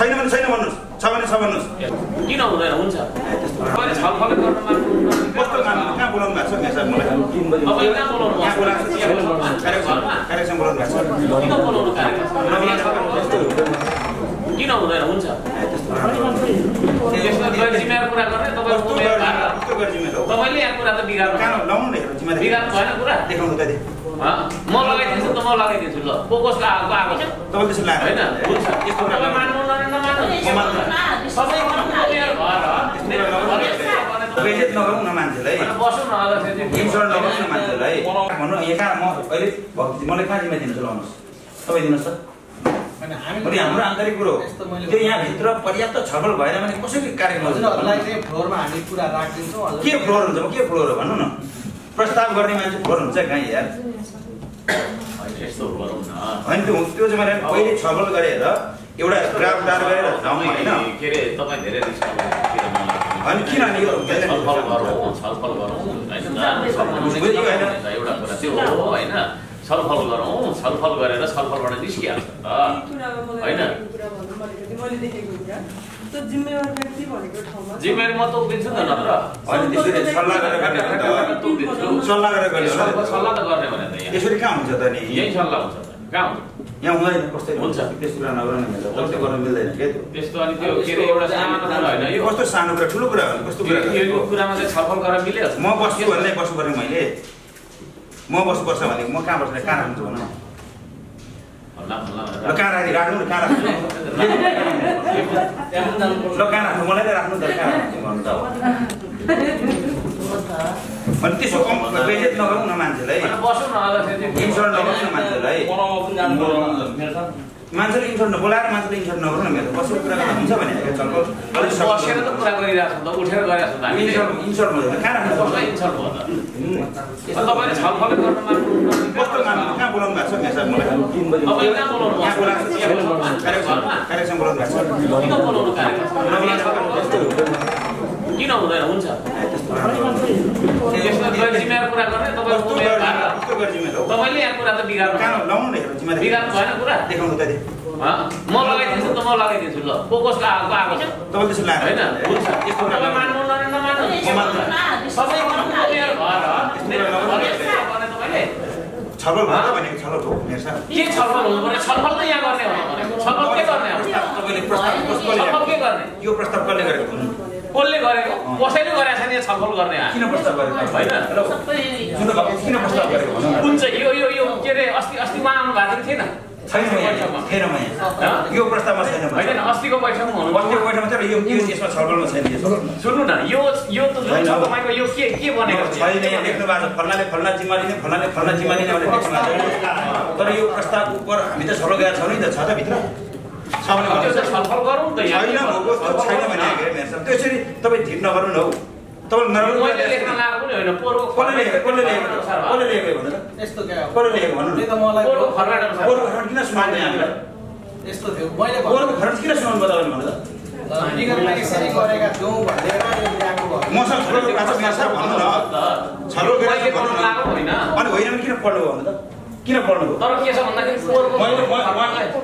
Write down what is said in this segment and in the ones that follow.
छैन भने छैन भन्नुहोस् छ भने छ भन्नुहोस् किन हुँदैन हुन्छ कहाँ बोलाउनु भएको छ? कार्यक्रम बोलाउनु भएको छ किन हुँदैन हुन्छ जिम्मेवार कुरा गर्ने तपाईँले यहाँ कुरा त बिगार्नु बिगार्नु भएन कुरा देखाउनु त? म लगाइदिन्छु त म लगाइदिन्छु ल को कसको आएको आएको छ तपाईँले त्यसो लाग्यो होइन हुन्छ यस्तो कुरा मान्नु नमान्नु म उमेर भएर बेजेत नगरौँ न मान्छेलाई होइन, बसौँ न मान्छेलाई भन्नु यहाँ कहाँ म अहिले भक्ति मलाई कहाँ जिम्मेदारी दिनुहुन्छ लाउनुहोस् तपाईँ दिनुहोस् त हाम्रो आन्तरिक कुरो त्यो यहाँभित्र पर्याप्त छलफल भएन भने कसरी कार्यक्रम कुरा के फ्लोर हुन्छ के फ्लोर हो भन्नु न प्रस्ताव गर्ने मान्छे फ्लोर हुन्छ कहीँ यार होइन, यस्तो गरौँ न होइन त्यो त्यो चाहिँ मैले पहिले छलफल गरेर एउटा ड्राफ्ट तयार गरेर जाउँ होइन के अरे तपाईँ धेरै रिस्क अनि किन अनि यो छलफल गरौँ छलफल गरौँ होइन बुझ्यो होइन? एउटा कुरा त्यो हो होइन छलफल गरौँ छलफल गरेर छलफलबाट निस्किहाल्छ त होइन मैले देखेको कुरा त्यो जिम्मेवार व्यक्ति भनेको ठाउँमा जिम्मेवारी म त नत्र। सल्लाह त। सल्लाह गर्ने त। भने त यसरी कहाँ हुन्छ त नि? यही सल्लाह हुन्छ कहाँ हुन्छ? यहाँ हुँदैन कस्तै। हुन्छ। त्यस्तो कुरा नगर्नु मिल्छ कस्तो गर्नु मिल्दैन क्या त्यो? त्यस्तो अनि त्यो के अरे एउटा सानो कुरा होइन। यो कस्तो सानो कुरा? ठुलो कुरा हो कस्तो कुरा? यो-? कुरामा चाहिँ छलफल गरेर मिल्यो म बस्छु भन्दै बस्नु पर्ने मैले? म बस्नुपर्छ भने म कहाँ बस्ने? कहाँ राख्छु भनौँ ल कहाँ राख्ने राख्नु न कहाँ राख्नु ल कहाँ राख्नु मलाई नै राख्नु त कहाँ अनि त्यसो नगरौँ न मान्छेलाई नगरौँ न मान्छेलाई मान्छेले इन्सल्ट नबोलाएर मान्छेले इन्सल्ट नगरौँ न मेरो बसेर कुरा गर्दा हुन्छ भने छलफल बसेर त कुरा गरिरहेको छ त उठेर गरिरहेको छ इन्सल्ट इन्सल्ट हुँदैन। कहाँ राख्नु भयो तपाईँले छलफल माग्नुहुन्छ कस्तो कहाँ बोलाउनु भएको छ मेयर साहब मलाई? तपाईँ कहाँ बोलाउनु यहाँ बोलाएको छ? कार्यक्रम बोलाउनु भएको छ। किन बोलाउनु कार्यक्रम किन हुँदैन हुन्छ त्यसमा गैर जिम्मेवार कुरा गर्ने तपाईँको तपाईँले यहाँ त बिगार्नु भएन कुरा? म लगाइदिन्छु त म लगाइदिन्छु ल को कसको आएको आएको छ होइन हुन्छ मान्नु नमान्नु म मान्दैन। सबैको उमेर भएर गर्ने तपाईँले छलफल भयो त भनेको छलफल हो मेयर साहब के छलफल हुनु पर्यो छलफल त यहाँ गर्ने हो भनेको छलफल के गर्ने हो प्रस्ताव तपाईँले प्रस्ताव कसले छलफल के गर्ने यो प्रस्ताव कसले गरेको हुनु कसले गरेको? कसैले गरेको छैन यहाँ छलफल गर्ने। किन प्रस्ताव गरेको? होइन। प्रस्ताव गरेको। कुन चाहिँ यो यो यो के अरे अस्ति अस्ति उहाँ आउनु भएको थिएन? यो प्रस्तावमा छैन होइन अस्तिको बैठकमा हुनु बस्तीको बैठकमा चाहिँ यो यो यसमा छलफलमा छैन यो सुन्नु न यो यो त जुन छ तपाईँको यो के के बनेको छैन लेख्नु भएको छ। फल्नाले फल्ना जिम्मा लिने फल्नाले फल्ना जिम्मा लिने भनेर तर यो प्रस्ताव उप हामी त छलफल गएको छौँ नि त छ त भित्र। छलफल गरौँ त यहाँ छैन भएको त्यो छैन भने के अरे मेरो साहब त्यसरी तपाईँ ढिट नगर्नु न हौ यस्तो थियो मैले किन सुनाउनु भन्नु त छलफल किन पढ्नु भयो भन्नु त किन मैले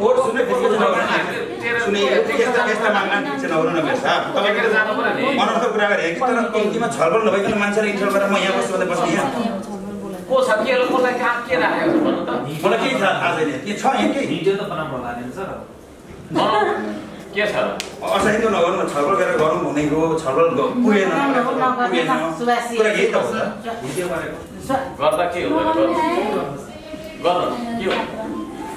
कोर्ट सुन्ने यस्ता माग्न ठिक न मेरो साहब। अनर्थ कुरा गरे कि तर कम्तीमा छलफल नभइकन मान्छेले इन्सल्ट गरेर म यहाँ बस्छु भन्दा बस्ने यहाँ को छ के कसलाई कहाँ के राखेको छ भन्नु त मलाई केही थाहा छैन के छ यहाँ केही भिडियो त बनाउनु होला नि सर। के छ नगर्नु छलफल गरेर गरौँ भनेको छलफल पुगेन पुगेन कुरा यही त हो त भिडियो गरेको गर्दा के हुँदैन गर्नु गर्नु के हो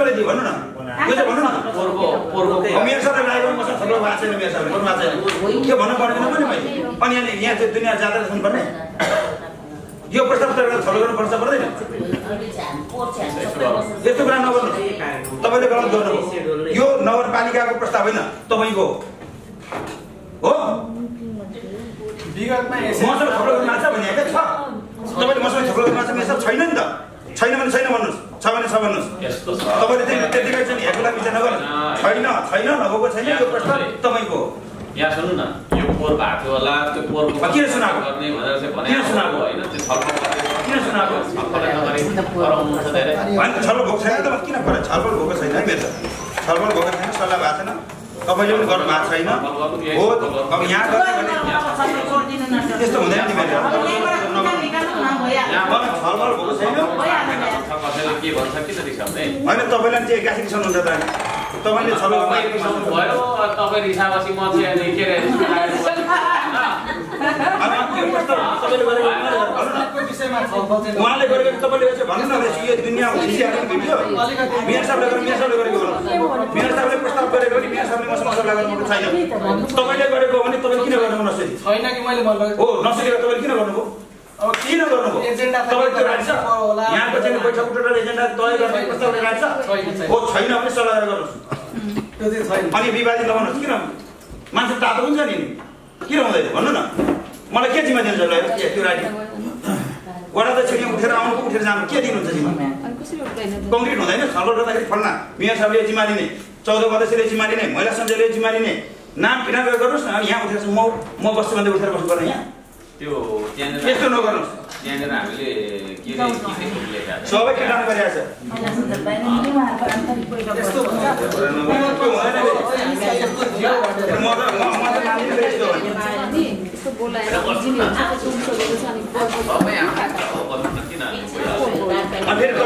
कसले दियो भन्नु न। छ यो चाहिँ भन्नु न। पोहोरको अब मेरो साथी लागेको मसँग छलफल भएको छैन मेरो साथी गर्नु भएको छैन। के भन्नु पर्दैन पनि मैले। अनि यहाँ यहाँ चाहिँ दुनियाँ जाँदा सुन्नुपर्ने यो प्रस्ताव तपाईँले छलफल गर्नुपर्छ पर्दैन। यस्तो कुरा नगर्नु। तपाईँले गलत गर्नुभयो। यो नगरपालिकाको प्रस्ताव होइन तपाईँको। हो? विगतमा मसँग छलफल गर्न छ भने छ? तपाईँले मसँग छलफल गर्न छ भने सब छैन नि त। छैन भने छैन भन्नुहोस्। छ भने छ भन्नुहोस् यस्तो तपाईँले चाहिँ त्यतिकै चाहिँ हेर्नुलाई विचार नगर्नु छैन छैन नभएको छैन यो प्रस्ताव तपाईँको। यहाँ सुन्नु न यो पोहोर भएको थियो होला त्यो पोहोरको किन सुनाएको? गर्ने भनेर चाहिँ भने किन सुनाएको? होइन त्यो छलफल किन सुनाएको छलफलै नगरी गराउनुहुन्छ धेरै होइन छलफल भएको छैन त किन पऱ्यो छलफल भएको छैन है मेरो छलफल भएको छैन सल्लाह भएको छैन तपाईँले पनि गर्नु भएको छैन हो अब यहाँ गर्ने भने त्यस्तो हुँदैन नि मेरो छलफल भएको छैन कसैले के भन्छ किन रिसाउने होइन तपाईँलाई चाहिँ एक्कासी रिसाउनुहुन्छ त। तपाईँले तपाईँ रिसाउनु भयो तपाईँ रिसाएपछि म चाहिँ के अनि तपाईँले चाहिँ उहाँले गरेको तपाईँले चाहिँ भन्नु न रहेछ यो दुनियाँ भिडियो मेयर साहबले गरेको मेयर साहबले गरेको मेयर साहबले प्रस्ताव गरेको भने मेयर साहबले मसँग सल्लाह गर्नु छैन। तपाईँले गरेको हो भने तपाईँ किन गर्नु नसकेको छैन कि मैले हो नसकेर तपाईँले किन गर्नुभयो? अब किन गर्नुभयो। यहाँको चाहिँ बैठक उठेर एजेन्डा तय गर्ने प्रस्ताव राख्छ? छैन, छैन। हो छैन भने सल्लाह गर्नुहोस्। त्यो चाहिँ छैन। अनि विवादित लगाउनुहोस् किन? मान्छे तातो हुन्छ नि। किन हुँदैन? भन्नु न। मलाई के जिम्मा के त्यो राख्ने वडा त छिटो उठेर आउनु उठेर जानु। के दिनुहुन्छ जिम्मा? कङ्क्रिट हुँदैन। छलफल गर्दाखेरि फल्ना। मेयर साहबले जिम्मा लिने चौध सदस्यले जिम्मा लिने महिला सञ्जयले जिम्मा लिने नाम गरेर गर्नुहोस् न। यहाँ उठेर म म बस्छु भन्दै उठेर बस्नु पर्ने यहाँ त्यो त्यहाँनिर यस्तो नगर्नुहोस्। त्यहाँनिर हामीले के रे के के लेखा छ। सबै खेलाउनु परिरहेको छ। फेरि।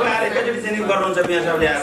आएर एकैचोटि चाहिँ गर्नुहुन्छ साहबले आएर।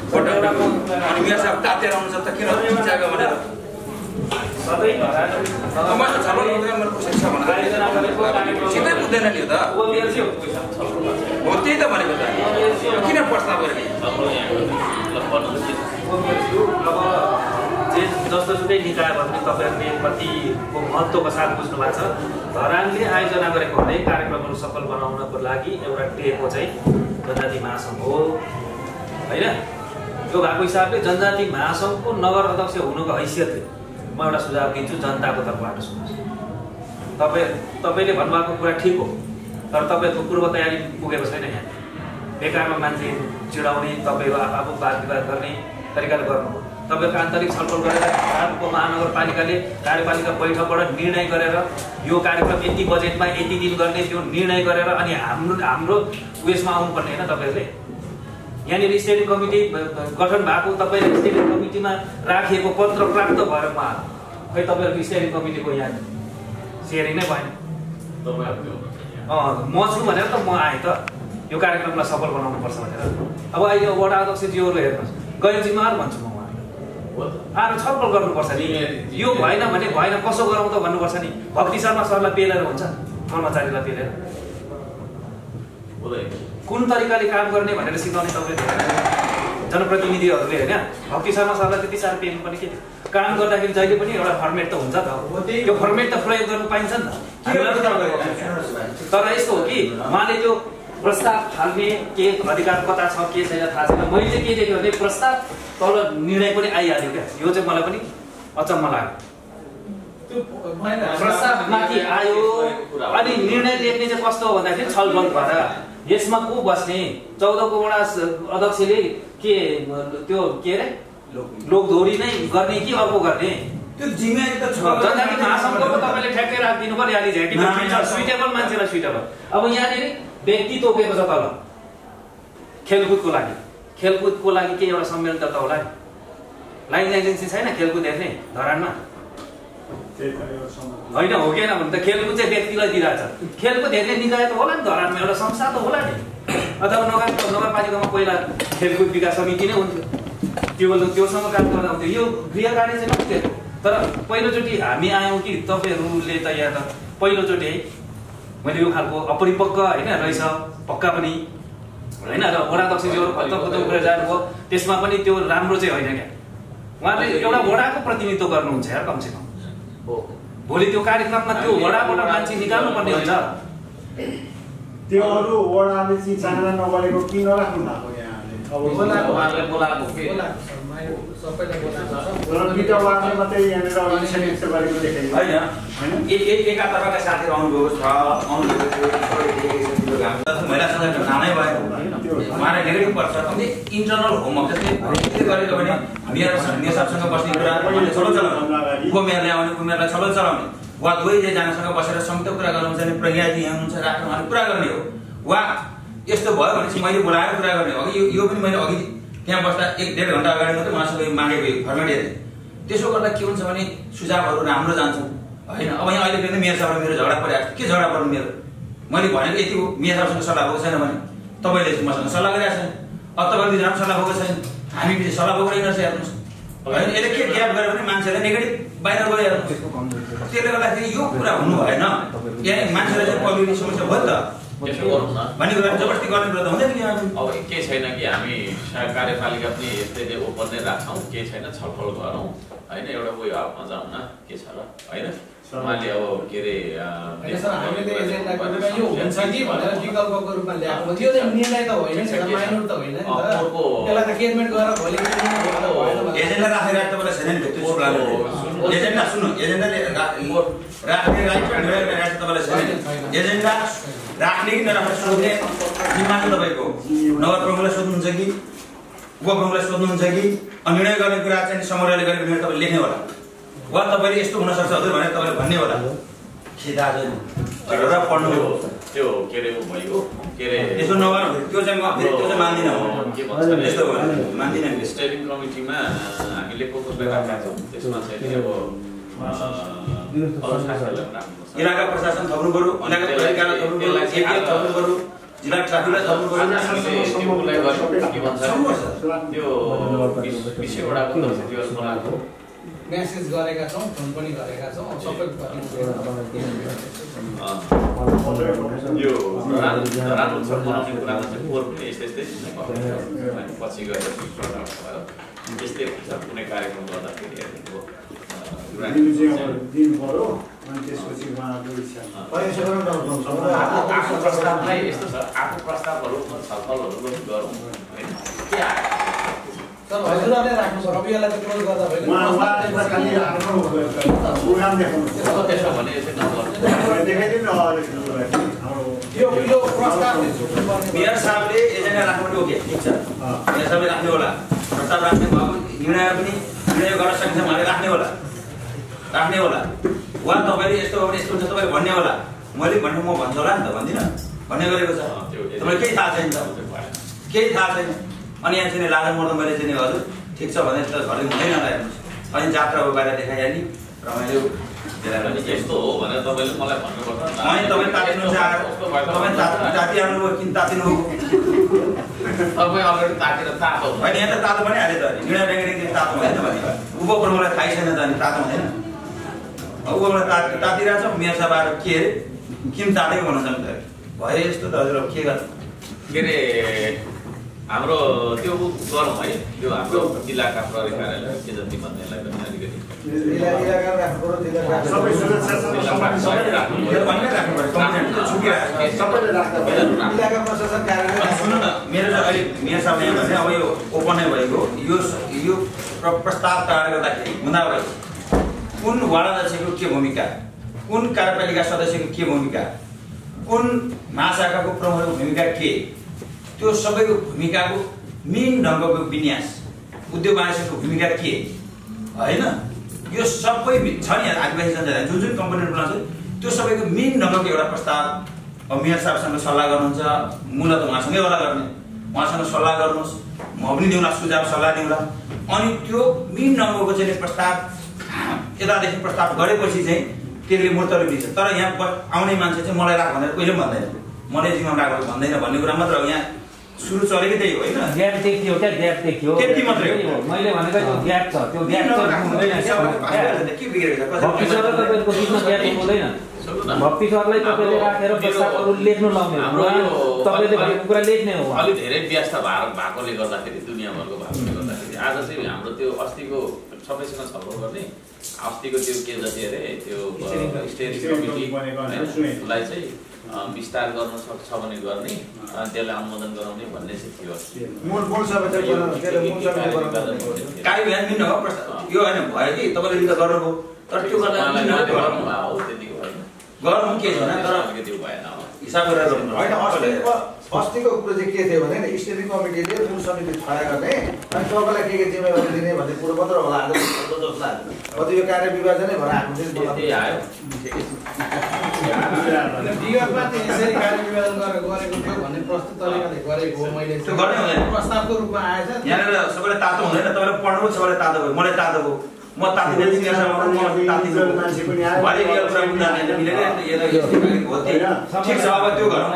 गर्नु फोटोग्राफर अनि मेयर साहब तातेर आउँछ त किन खिचाएको भनेर। मैले छलफल गर्दैन मेरो कसरी छ भनेर। सिधै बुझ्दैन नि त। हो त्यही त भनेको त। किन प्रस्ताव अब जे जस्तोसुकै निकाय भए पनि तपाईँहरूले कतिको महत्त्वको साथ बुझ्नु भएको छ धरानले आयोजना गरेको हरेक कार्यक्रमहरू सफल बनाउनको लागि एउटा टेको चाहिँ जनजाति महासङ्घ हो। होइन? त्यो भएको हिसाबले जनजाति महासङ्घको नगर अध्यक्ष हुनुको हैसियतले म एउटा सुझाव दिन्छु जनताको तर्फबाट सुन्नुहोस्। तपाईँ तपाईँले भन्नुभएको कुरा ठिक हो तर तपाईँहरूको पूर्व तयारी पुगेको छैन यहाँ। बेकारमा मान्छे चिडाउने तपाईँहरू आफू वाद विवाद गर्ने तरिकाले गर्नु हो। तपाईँहरूको आन्तरिक छलफल गरेर भारतको महानगरपालिकाले कार्यपालिका बैठकबाट निर्णय गरेर यो कार्यक्रम यति बजेटमा यति दिन गर्ने त्यो निर्णय गरेर अनि हाम्रो हाम्रो उयसमा आउनुपर्ने होइन तपाईँहरूले। यहाँनिर स्टेडियम कमिटी गठन भएको तपाईँले स्टेडियम कमिटीमा राखिएको पत्र प्राप्त भएर आएको खै तपाईँहरूको स्टेडियम कमिटीको यहाँ सेयरिङ नै भएन? म छु भनेर त म आएँ त। यो कार्यक्रमलाई सफल बनाउनुपर्छ भनेर। अब अहिले वडा अध्यक्षज्यूहरू हेर्नुहोस्। गैर जिम्मेवार भन्छु म आएर छलफल गर्नुपर्छ नि। यो भएन भने भएन कसो गरौँ त भन्नुपर्छ नि। भक्ति शर्मा सरलाई पेलेर हुन्छ। कर्मचारीलाई पेलेर। कुन तरिकाले काम गर्ने भनेर सिकाउने तपाईँले जनप्रतिनिधिहरूले होइन? भक्ति शर्मा सरलाई त्यति साह्रो पेल्नु पनि के काम गर्दाखेरि जहिले पनि एउटा फर्मेट त हुन्छ त। त्यो फर्मेट त प्रयोग गर्नु पाइन्छ नि त। तर यस्तो हो कि उहाँले त्यो प्रस्ताव फाल्ने के अधिकार कता छ के छैन थाहा छैन। मैले चाहिँ के देखेँ भने प्रस्ताव तल निर्णय पनि आइहाल्यो क्या। यो चाहिँ मलाई पनि अचम्म लाग्यो। माथि आयो। अनि निर्णय लेख्ने चाहिँ कस्तो हो भन्दाखेरि छलफल भएर यसमा को बस्ने? चौधको वडा अध्यक्षले के त्यो के अरे? लोकधोरी नै गर्ने कि अर्को गर्ने? त्यो जिम्मेवारी त छ। जनजाति महासङ्घको पो तपाईँले ठ्याक्कै राखिदिनु पर्यो यहाँले झ्याकी सुइटेबल मान्छेलाई सुइटेबल। अब यहाँनिर व्यक्ति तोकेको छ तल। खेलकुदको लागि। खेलकुदको लागि के एउटा सम्मेलन त होला नि लाइन एजेन्सी छैन खेलकुद हेर्ने? धरानमा? होइन हो कि भने त खेलकुद चाहिँ व्यक्तिलाई दिइरहेछ खेलकुद हेर्ने निकाय त होला नि धरानमा एउटा संस्था त होला नि। अथवा नगर नगरपालिकामा पहिला खेलकुद विकास समिति नै हुन्थ्यो। त्यो त्योसँग काम गर्दा हुन्थ्यो। यो गृह कार्य चाहिँ नहुन्थ्यो। तर पहिलोचोटि हामी आयौँ कि तपाईँहरूले त यहाँ त पहिलोचोटि है मैले यो खालको अपरिपक्व होइन रहेछ पक्का पनि। होइन र वडा कता कता उखेर जानुभयो। त्यसमा पनि त्यो राम्रो चाहिँ होइन क्या। उहाँले एउटा वडाको प्रतिनिधित्व गर्नुहुन्छ यार कमसेकम। हो भोलि त्यो कार्यक्रममा त्यो वडाबाट मान्छे निकाल्नु पर्ने हुन्छ त्यो अरू वडाले चाहिँ चाहना नगरेको किन राख्नु भएको यहाँले अब बोलाएको के एकातर्फका साथीहरू आउनुभएको छ महिला उहाँलाई पर्छ इन्टरनल होमवर्क जस्तै गरेको भने बस्ने कुरा उपमेयरले आउने उपमेयरलाई छलो चलाउने। वा दुवैजनासँग बसेर संयुक्त कुरा गर्नुहुन्छ भने प्रज्ञाजी हुनुहुन्छ राख्नु उहाँले कुरा गर्ने हो। वा यस्तो भयो भने चाहिँ मैले बोलाएर कुरा गर्ने हो। यो यो पनि मैले अघि त्यहाँ बस्दा एक डेढ घन्टा अगाडि मात्रै उहाँसँग यो मागेको यो फर्मेट त्यसो गर्दा के हुन्छ भने सुझावहरू राम्रो जान्छन्। होइन अब यहाँ अहिले फेरि मेयर साहब मेरो झगडा परिरहेको छ के झगडा पर्नु मेरो? मैले भनेको यति हो मेयर साहबसँग सल्लाह भएको छैन भने। तपाईँले मसँग सल्लाह गरिरहेको छैन। अब तपाईँले दुईजना सल्लाह भएको छैन। हामी सल्लाह भएको रहेन हेर्नुहोस्। होइन यसले के ग्याप गर्यो भने मान्छेलाई नेगेटिभ बाहिर गयो त्यसले गर्दाखेरि यो कुरा हुनु भएन। यहाँ मान्छेलाई चाहिँ पब्लिकली समस्या भयो नि। त भन्ने कुरा जबरजस्ती गर्ने कुरा त हुँदैन पनि। अब केही छैन कि हामी कार्यपालिका पनि यस्तै ओपन नै राख्छौँ केही छैन छलफल गरौँ। होइन एउटा उयो आपमा जाउँ न के छ र? होइन? उहाँले अब के अरे अँ, होइन सर हामीले एजेन्डाको रूपमा यो हुन्छ कि भनेर विकल्पको रूपमा ल्याएको हो। त्यो चाहिँ निर्णय त होइन नि त माइनोर त होइन नि त त्यसलाई त केजमेन्ट गरेर भोलि भएन एजेन्डा राखेर तपाईँलाई छैन नि एजेन्डा सुन्नु एजेन्डा राख्ने राइट तपाईँलाई छैन एजेन्डा राख्ने कि नराख्ने सोध्ने जिम्मा चाहिँ तपाईँको नगर प्रमुखलाई सोध्नुहुन्छ कि उपप्रमुखलाई सोध्नुहुन्छ कि निर्णय गर्ने कुरा चाहिँ समग्रले गर्ने निर्णय तपाईँले लेख्ने होला वा तपाईँले यस्तो हुनसक्छ हजुर भनेर तपाईँले भन्ने होला। खेदा चाहिँ र पढ्नु त्यो त्यो के अरे भयो के अरे यसो नगर त्यो चाहिँ म फेरि त्यो चाहिँ मान्दिनँ के भन्छ यस्तो भयो। मान्दिनँ स्टेरिङ कमिटीमा हामीले फोकस राखेका छौँ त्यसमा चाहिँ अब। इलाका प्रशासन थप्नु पर्यो इलाका प्राधिकारलाई थप्नु एपिएफ थप्नु पर्यो जिल्ला ट्राफिकलाई थप्नु त्यो गर्यौँ, के भन्छ। त्यो बिस- बिसैवटाको दस दिवस बोलाएको मेसेज गरेका छौँ फोन पनि गरेका छौँ सबै यो राम्रो छ बनाउने कुरामा चाहिँ पोहोर पनि यस्तै यस्तै नै भयो। होइन, पछि गएर यस्तै हुन्छ कुनै कार्यक्रम गर्दाखेरि प्रस्तावलाई यस्तो छ आफू प्रस्तावहरू छलफलहरू पनि गरौँ। होइन? के हजुरहरूले राख्नु अब यसलाई त क्लोज गर्दा मेयर साहबले एजेन्डा राख्नु पनि ओके ठिक छ मेयर साहबले राख्ने होला प्रस्ताव राख्ने भएको निर्णय पनि निर्णय गर्न सकिन्छ उहाँले राख्ने होला राख्ने होला वा तपाईँले यस्तो हो भने यस्तो हुन्छ तपाईँले भन्ने होला मैले भन्नु म भन्छु होला नि त भन्दिनँ भन्ने गरेको छ तपाईँलाई केही थाहा छैन त केही थाहा छैन अनि यहाँ चाहिँ लाजा मर्दा मैले चाहिँ नि हजुर ठिक छ भने त घरै हुँदैन होला हेर्नुहोस्। अनि जात्राको बाहिर यस्तो हो भनेर तपाईँले मलाई भन्नुपर्छ। अनि तपाईँ भयो त? तपाईँ ताति ताति आउनुभयो किन तातिनु तपाईँ अगाडि ताकेर तातो हुन्छ। होइन यहाँ त तातो पनि हाल्यो त अनि। निर्णय रेग्रेङ तातो हुँदैन भने। उपप्रमुखलाई थाहै छैन त अनि तातो हुँदैन। उपप्रमुखलाई ता तातिरहेछ मेयर साहब आएर के अरे? किन तातेको भन्नुहुन्छ नि त। भयो यस्तो त हजुर के गर्नु? के अरे हाम्रो त्यो गरौँ है त्यो हाम्रो जिल्लाका प्रहरी कार्यालय के जति भन्नेलाई पनि अलिकति। मेरो त सुन्नु न मेरो चाहिँ अहिले साहबले यहाँ भने अब यो ओपनै भएको यो यो प्र- प्रस्ताव तयार गर्दाखेरि हुँदा भयो। कुन वडा अध्यक्षको के भूमिका? कुन कार्यपालिका सदस्यको के भूमिका? कुन महाशाखाको प्रमुखको भूमिका के? त्यो सबैको भूमिकाको मेन ढङ्गको विन्यास उद्योग वाणिज्यको भूमिका के? होइन? यो सबै छ नि आदिवासी जनजाति। जुन जुन कम्पोनेन्ट बनाउँछ त्यो सबैको मेन ढङ्गको एउटा प्रस्ताव अब मेयर साहबसँग सल्लाह गर्नुहुन्छ मूलत उहाँसँगै होला गर्ने। उहाँसँग सल्लाह गर्नुहोस् म पनि दिउँला सुझाव सल्लाह दिउँला। अनि त्यो मेन ढङ्गको चाहिँ प्रस्ताव यतादेखि प्रस्ताव गरेपछि चाहिँ त्यसले मूर्त रूप दिन्छ तर यहाँ आउने मान्छे चाहिँ मलाई राख भनेर कहिले पनि भन्दैन। मलाई जिम्मा राखेर भन्दैन भन्ने कुरा मात्र हो। यहाँ सुरु चलेकै त्यही होइन ग्याप देखियो क्या ग्याप देखियो। त्यति मात्रै हो। मैले भनेको त्यो ग्याप छ त्यो ग्याप छ भक्ति सर तपाईँको बिचमा ग्याप हुँदैन। भक्ति सरलाई तपाईँले राखेर प्रस्तावहरू लेख्नु लाउने हो। तपाईँले भनेको कुरा लेख्ने हो। अलिक धेरै व्यस्त भारत भएकोले गर्दाखेरि दुनियाँभरको भएकोले गर्दाखेरि आज चाहिँ हाम्रो त्यो अस्तिको सबैसँग छलफल गर्ने अस्तिको त्यो के जति अरे त्यो अ, स्टेरिङ कमिटी होइन, लाई चाहिँ विस्तार गर्न सक्छ भने गर्ने त्यसलाई अनुमोदन गराउने भन्ने चाहिँ थियो। यो होइन भयो कि तपाईँले गर्नुभयो। तर त्यो गर्दा मात्रै गर्नु? गर्नु के छैन तर त्यो भएन हो। हिसाब गरेर गर्नु होइन अस्तिको अस्तिको कुरो चाहिँ के थियो भने नि स्टेरिङ कमिटीले मूल समिति खडा गर्ने अनि तपाईँलाई के के जिम्मेवारी दिने भन्ने कुरो मात्र होला आज जस्तो यो कार्य विभाजनै भएर आएको चाहिँ त्यही आयो ठिकै छ। अनि विगतमा चाहिँ यसरी कार्य विभाजन गरेर गरेको थियो भन्ने प्रस्तुत तरिकाले गरेको हो मैले त्यो गर्नै हुँदैन। प्रस्तावको रूपमा आएछ यहाँनिर सबैलाई तातो हुँदैन तपाईँले पढ्नु सबैलाई तातो भयो मलाई तातो भयो म तातो दिन्छु यहाँसम्म म तातो मान्छे पनि आयो। भरे रियल कुरा बुझ्दा होइन मिलेर यो त यस्तो गरेको हो त्यही। ठिक छ अब त्यो गरौँ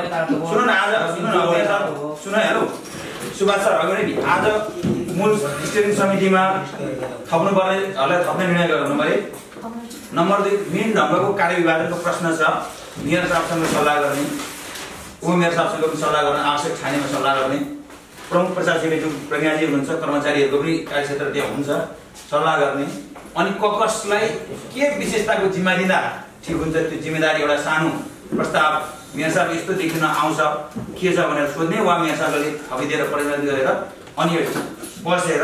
सुन न आज सुन न सुन हेलो सुभाष सर अगाडि आज मूल स्टेरिङ समितिमा थप्नुपर्नेहरूलाई थप्ने निर्णय गर्नु पऱ्यो नम्बर दुई मेन ढङ्गको कार्य विभाजनको प्रश्न छ मेयर साहबसँग सल्लाह गर्ने उपमेयर साहबसँग पनि सल्लाह गर्ने आवश्यक छानेमा सल्लाह गर्ने प्रमुख प्रशासकीय जो प्रज्ञाजी हुनुहुन्छ कर्मचारीहरूको पनि कार्यक्षेत्र त्यहाँ हुन्छ सल्लाह गर्ने। अनि क कसलाई के विशेषताको जिम्मा दिँदा ठिक हुन्छ? त्यो जिम्मेदारी एउटा सानो प्रस्ताव। मेयर साहब यस्तो देखिन आउँछ। के छ भनेर सोध्ने। वा मेयर साहबले थपिदिएर परिणत गरेर अनि बसेर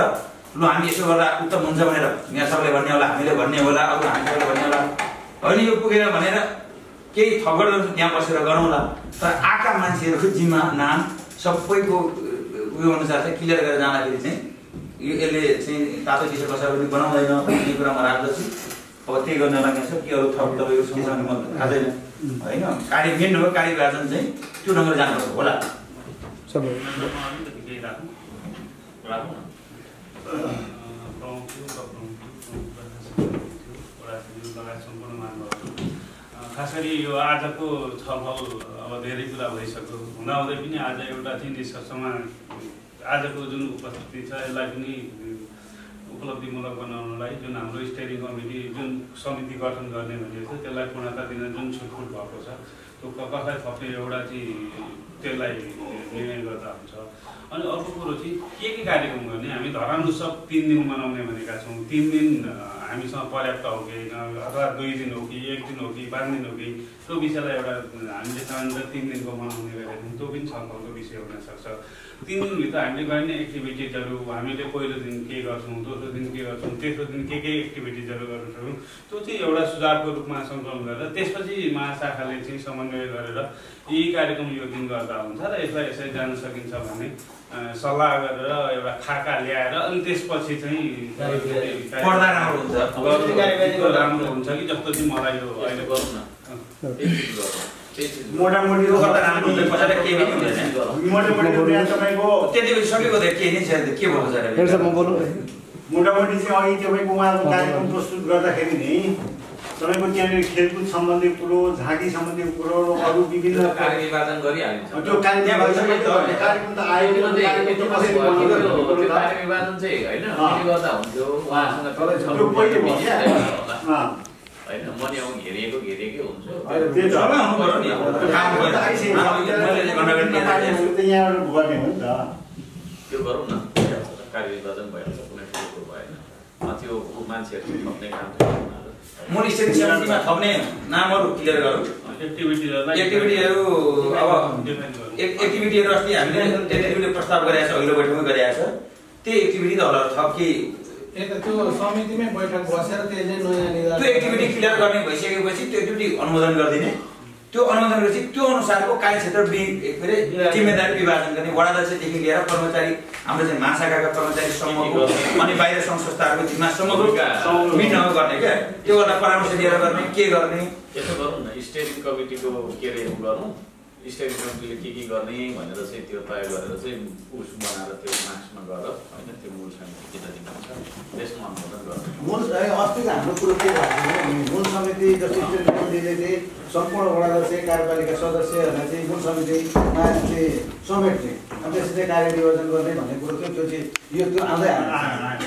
लु हामी यसो गर्दा उत्तम हुन्छ भनेर मेयर साहबले भन्ने होला। हामीले भन्ने होला। अरू हामीहरूले भन्ने होला। होइन यो पुगेर भनेर केही गर्छु त्यहाँ बसेर गरौँला। तर आएका मान्छेहरूको जिम्मा नाम सबैको उयो अनुसार चाहिँ क्लियर गरेर जाँदाखेरि चाहिँ यो यसले चाहिँ तातो चिसो कसैले पनि बनाउँदैन। भन्ने कुरा म राख्दछु। अब त्यही गर्न लाग्ने छ कि अरू थप तपाईँको के छ भने म थाहा छैन होइन? कार्य मेन हो कार्य विभाजन चाहिँ त्यो ढङ्गले जानुपर्छ होला। खास गरी यो आजको छलफल अब धेरै कुरा भइसक्यो। हुँदाहुँदै पनि आज एउटा चाहिँ निष्कर्षमा आजको जुन उपस्थिति छ यसलाई पनि उपलब्धिमूलक बनाउनलाई जुन हाम्रो स्टेरिङ कमिटी जुन समिति गठन गर्ने भनेको छ त्यसलाई पूर्णता दिन जुन छुटफुट भएको छ त्यो कसलाई थप्ने एउटा चाहिँ त्यसलाई निर्णय गर्दा हुन्छ। अनि अर्को कुरो चाहिँ के के कार्यक्रम गर्ने? हामी धरान उत्सव तिन दिन मनाउने भनेका छौँ। तिन दिन हामीसँग पर्याप्त हो कि अथवा दुई दिन हो कि एक दिन हो कि पाँच दिन हो कि त्यो विषयलाई एउटा हामीले चाहन्छ तिन दिनको मनाउने गरेका त्यो पनि छलफलको विषय हुनसक्छ तिन दिनभित्र हामीले गर्ने एक्टिभिटिजहरू हामीले पहिलो दिन के गर्छौँ दोस्रो दिन के गर्छौँ तेस्रो दिन के के एक्टिभिटिजहरू गर्न सक्छौँ त्यो चाहिँ एउटा सुझावको रूपमा सङ्कलन गरेर त्यसपछि महाशाखाले चाहिँ समन्वय गरेर यी कार्यक्रम यो दिन गर्दा हुन्छ र यसलाई यसरी जान सकिन्छ भने सल्लाह गरेर एउटा खाका ल्याएर अनि त्यसपछि चाहिँ पढ्दा राम्रो हुन्छ। राम्रो हुन्छ। कि जस्तो चाहिँ मलाई यो अहिले गरौँ न। त्यही चिज गरौँ त्यही चिज गरौँ। मोटामोटी त्यो गर्दा राम्रो हुन्छ पछाडि केही पनि हुँदैन। मोटामोटी त बिहान तपाईँको त्यति बेला सकेको त के नै छ के भएको छ मोटामोटी चाहिँ अघि तपाईँको उहाँको कार्यक्रम प्रस्तुत गर्दाखेरि नि तपाईँको त्यहाँनिर खेलकुद सम्बन्धी कुरो झाँकी सम्बन्धी कुरो र अरू विभिन्न त्यो भन्ने होइन त्यो मनी अब घेरिएको घेरिएकै हुन्छ गरौँ न कार्य विभाजन भइहाल्छ कुनै ठुलो कुरो भएन त्यो मान्छेहरू थप्ने काम चाहिँ। मूल स्टेट समितिमा थप्ने नामहरू क्लियर गरौँ। एक्टिभिटीहरूलाई एक्टिभिटीहरू अब एक्टिभिटीहरू अस्ति हामीले एक्टिभिटी प्रस्ताव गरेका छ अघिल्लो बैठकमा गरेका छ त्यही एक्टिभिटी त होला थप कि ए त त्यो समितिमै बैठक बसेर त्यसले नयाँ निर्धारण त्यो एक्टिभिटी क्लियर गर्ने भइसकेपछि त्यो एक्टिभिटी अनुमोदन गरिदिने। त्यो अनुमोदन गरेपछि त्यो अनुसारको कार्यक्षेत्र के अरे जिम्मेदारी विभाजन गर्ने वडाध्यक्षदेखि लिएर कर्मचारी हाम्रो चाहिँ महाशाखाका कर्मचारी समूहको अनि बाहिर सङ्घ संस्थाहरूको जिम्मा समग्र मिटिङ गर्ने क्या। त्यो गर्दा परामर्श दिएर गर्ने के गर्ने? यसो गरौँ न स्टेरिङ कमिटीको के अरे गरौँ। स्टेरिङ कमिटीले के के गर्ने भनेर चाहिँ त्यो तय गरेर चाहिँ उस बनाएर त्यो मार्क्समा गएर होइन त्यो मूल समिति के जति हुन्छ त्यसमा अनुमोदन गरौँ मूल अस्ति हाम्रो कुरो के भएको मूल समिति जस्तो स्टेट कमिटीले चाहिँ सम्पूर्ण वडाध्यक्ष कार्यपालिका सदस्यहरूलाई चाहिँ मूल समितिमा चाहिँ समेट्ने अनि त्यसरी चाहिँ कार्य निर्वाचन गर्ने भन्ने कुरो थियो त्यो चाहिँ यो त्यो आउँदै